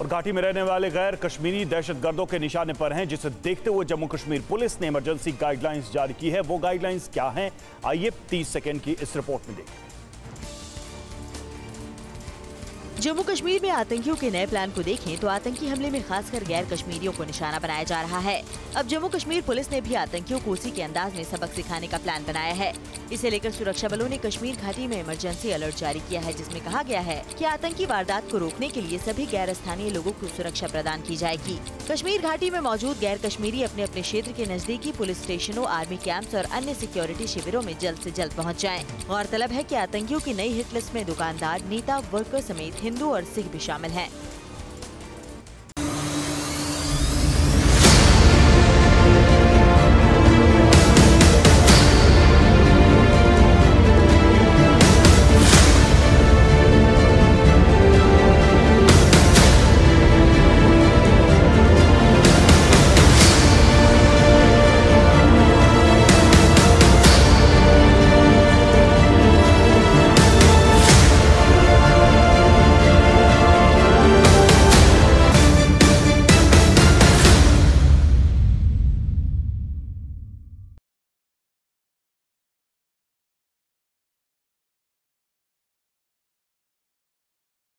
और घाटी में रहने वाले गैर कश्मीरी दहशतगर्दों के निशाने पर हैं, जिसे देखते हुए जम्मू कश्मीर पुलिस ने इमरजेंसी गाइडलाइंस जारी की है। वो गाइडलाइंस क्या हैं? आइए 30 सेकंड की इस रिपोर्ट में देखें जम्मू कश्मीर में आतंकियों के नए प्लान को देखें तो आतंकी हमले में खासकर गैर कश्मीरियों को निशाना बनाया जा रहा है। अब जम्मू कश्मीर पुलिस ने भी आतंकियों को उसी के अंदाज में सबक सिखाने का प्लान बनाया है। इसे लेकर सुरक्षा बलों ने कश्मीर घाटी में इमरजेंसी अलर्ट जारी किया है, जिसमें कहा गया है कि आतंकी वारदात को रोकने के लिए सभी गैर स्थानीय लोगों को सुरक्षा प्रदान की जाएगी। कश्मीर घाटी में मौजूद गैर कश्मीरी अपने अपने क्षेत्र के नजदीकी पुलिस स्टेशनों, आर्मी कैंप्स और अन्य सिक्योरिटी शिविरों में जल्द ऐसी जल्द पहुँच जाए। गौरतलब है की आतंकियों की नई हिट लिस्ट में दुकानदार, नेता वर्कर समेत हिंदू और सिख भी शामिल हैं।